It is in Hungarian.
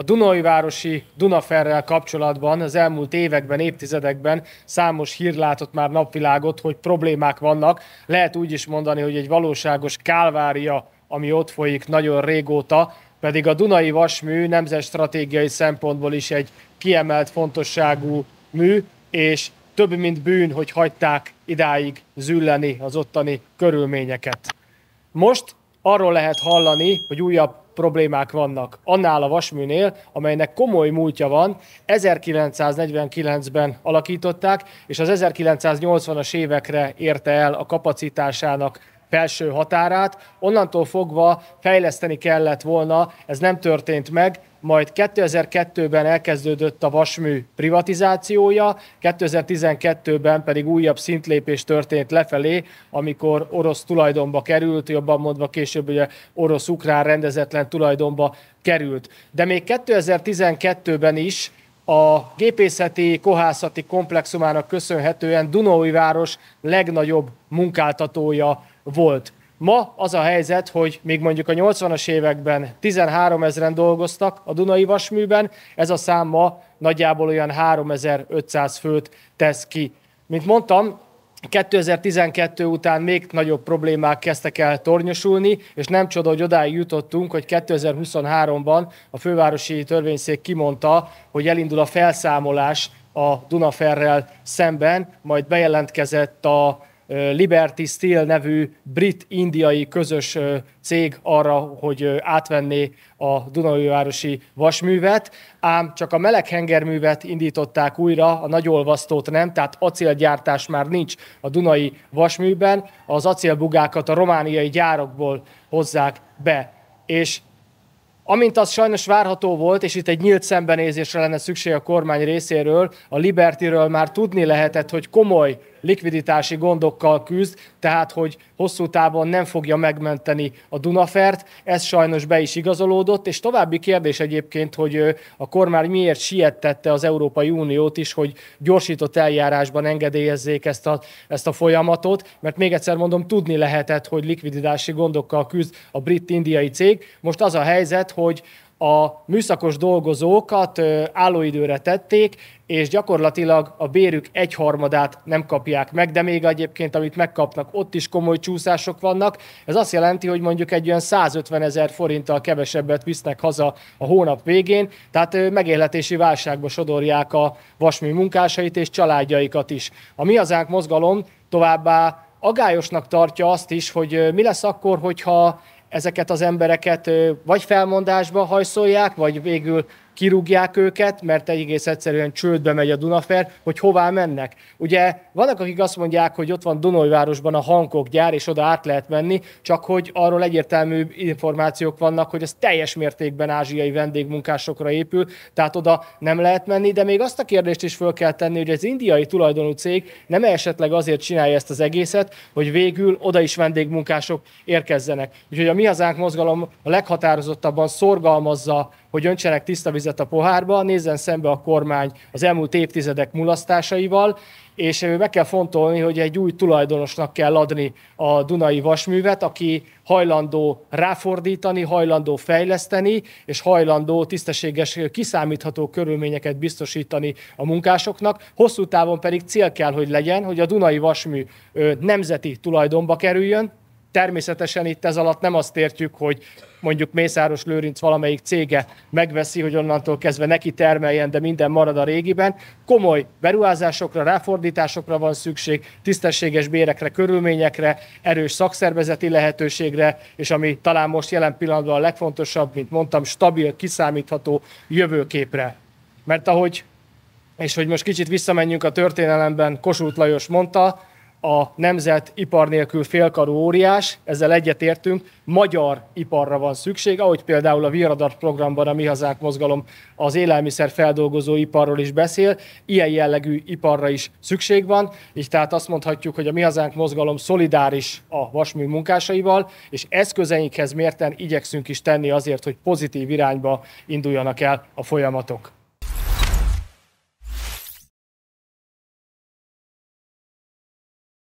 A Dunai városi Dunaferrel kapcsolatban az elmúlt években, évtizedekben számos hír látott már napvilágot, hogy problémák vannak. Lehet úgy is mondani, hogy egy valóságos kálvária, ami ott folyik nagyon régóta, pedig a Dunai Vasmű nemzetstratégiai szempontból is egy kiemelt fontosságú mű, és több mint bűn, hogy hagyták idáig zülleni az ottani körülményeket. Most arról lehet hallani, hogy újabb problémák vannak annál a vasműnél, amelynek komoly múltja van. 1949-ben alakították, és az 1980-as évekre érte el a kapacitásának felső határát. Onnantól fogva fejleszteni kellett volna, ez nem történt meg, majd 2002-ben elkezdődött a vasmű privatizációja, 2012-ben pedig újabb szintlépés történt lefelé, amikor orosz tulajdonba került, jobban mondva később ugye orosz-ukrán rendezetlen tulajdonba került. De még 2012-ben is a gépészeti, kohászati komplexumának köszönhetően Dunói város legnagyobb munkáltatója volt. Ma az a helyzet, hogy még mondjuk a 80-as években 13 ezeren dolgoztak a Dunai Vasműben, ez a szám ma nagyjából olyan 3500 főt tesz ki. Mint mondtam, 2012 után még nagyobb problémák kezdtek el tornyosulni, és nem csoda, hogy odáig jutottunk, hogy 2023-ban a fővárosi törvényszék kimondta, hogy elindul a felszámolás a Dunaferrel szemben, majd bejelentkezett a Liberty Steel nevű brit-indiai közös cég arra, hogy átvenné a Dunaújvárosi vasművet, ám csak a meleghengerművet indították újra, a nagyolvasztót nem, tehát acélgyártás már nincs a Dunai vasműben, az acélbugákat a romániai gyárakból hozzák be. És Amint az sajnos várható volt, és itt egy nyílt szembenézésre lenne szükség a kormány részéről, a Libertyről már tudni lehetett, hogy komoly likviditási gondokkal küzd, tehát hogy hosszú távon nem fogja megmenteni a Dunafert. Ez sajnos be is igazolódott, és további kérdés egyébként, hogy a kormány miért siettette az Európai Uniót is, hogy gyorsított eljárásban engedélyezzék ezt a, ezt a folyamatot, mert még egyszer mondom, tudni lehetett, hogy likviditási gondokkal küzd a brit-indiai cég. Most az a helyzet, hogy a műszakos dolgozókat állóidőre tették, és gyakorlatilag a bérük egyharmadát nem kapják meg, de még egyébként, amit megkapnak, ott is komoly csúszások vannak. Ez azt jelenti, hogy mondjuk egy olyan 150 ezer forinttal kevesebbet visznek haza a hónap végén, tehát megélhetési válságba sodorják a vasmű munkásait és családjaikat is. A Mi Hazánk mozgalom továbbá agályosnak tartja azt is, hogy mi lesz akkor, hogyha ezeket az embereket vagy felmondásba hajszolják, vagy végül kirúgják őket, mert egész egyszerűen csődbe megy a Dunafer, hogy hová mennek. Ugye vannak, akik azt mondják, hogy ott van Dunajvárosban a Hankok gyár, és oda át lehet menni, csak hogy arról egyértelmű információk vannak, hogy ez teljes mértékben ázsiai vendégmunkásokra épül, tehát oda nem lehet menni, de még azt a kérdést is föl kell tenni, hogy az indiai tulajdonú cég nem esetleg azért csinálja ezt az egészet, hogy végül oda is vendégmunkások érkezzenek. Úgyhogy a Mi Hazánk mozgalom a leghatározottabban szorgalmazza hogy öntsenek tiszta vizet a pohárba, nézzen szembe a kormány az elmúlt évtizedek mulasztásaival, és meg kell fontolni, hogy egy új tulajdonosnak kell adni a Dunai Vasművet, aki hajlandó ráfordítani, hajlandó fejleszteni, és hajlandó tisztességes, kiszámítható körülményeket biztosítani a munkásoknak. Hosszú távon pedig cél kell, hogy legyen, hogy a Dunai Vasmű nemzeti tulajdonba kerüljön, Természetesen itt ez alatt nem azt értjük, hogy mondjuk Mészáros Lőrinc valamelyik cége megveszi, hogy onnantól kezdve neki termeljen, de minden marad a régiben. Komoly beruházásokra, ráfordításokra van szükség, tisztességes bérekre, körülményekre, erős szakszervezeti lehetőségre, és ami talán most jelen pillanatban a legfontosabb, mint mondtam, stabil, kiszámítható jövőképre. Mert ahogy, és hogy most kicsit visszamenjünk a történelemben, Kossuth Lajos mondta, a nemzet ipar nélkül félkarú óriás, ezzel egyetértünk, magyar iparra van szükség, ahogy például a Viradar programban a Mi Hazánk mozgalom az élelmiszer feldolgozó iparról is beszél, ilyen jellegű iparra is szükség van, és tehát azt mondhatjuk, hogy a Mi Hazánk mozgalom szolidáris a vasmű munkásaival, és eszközeinkhez mérten igyekszünk is tenni azért, hogy pozitív irányba induljanak el a folyamatok.